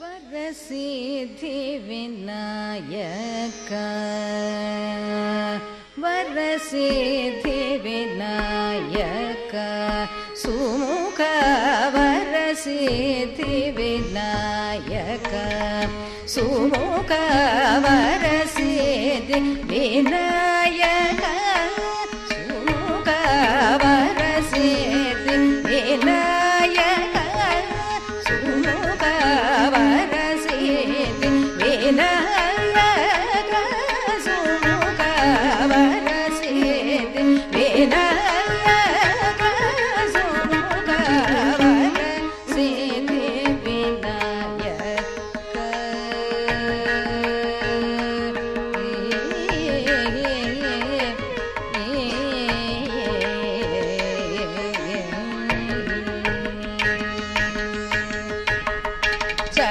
वरसिद्धिविनायक वरसिद्धिविनायक सुमुख वरसिद्धिविनायक सुमुख वसिद्धि विना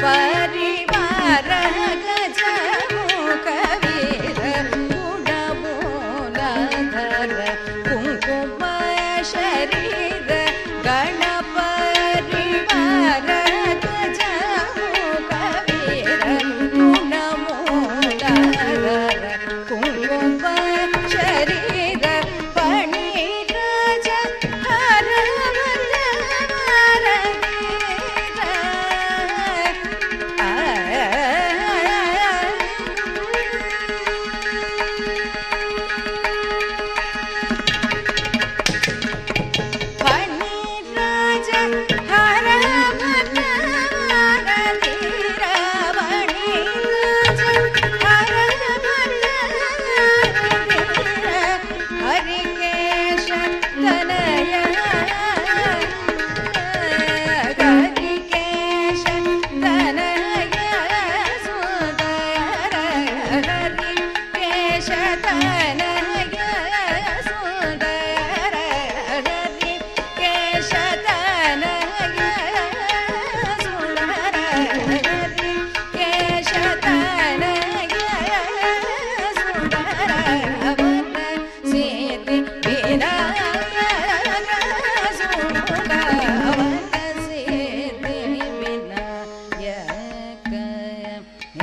कवीर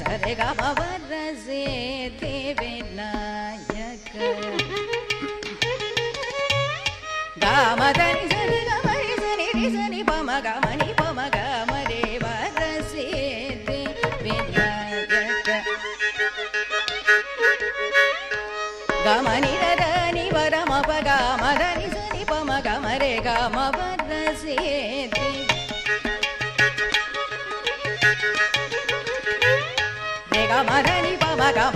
సరే గవరసే దేవే నాయక గామదని సరి గమరి సరి రి సరి పమ గమని పమ గమ రే వరసే దేవే నాయక గమని రదని వరమ పగమదని సరి పమ గమ రే గమ వర like a